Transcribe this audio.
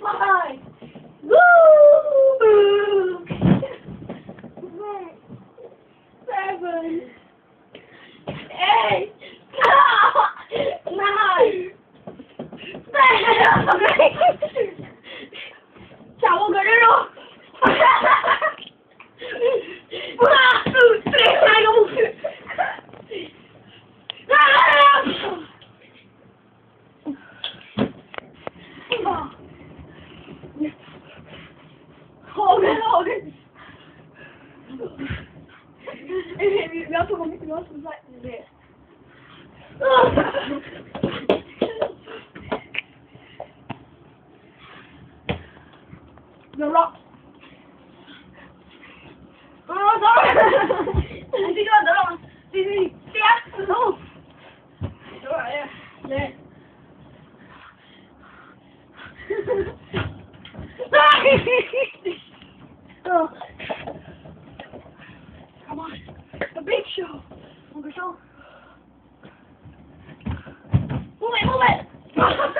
fly! Woo! seven. The rock. Oh, sorry. I think I'm the wrong. See, see, see, no. Yeah. Yeah. Come on. The big show. Show. Move it, move it.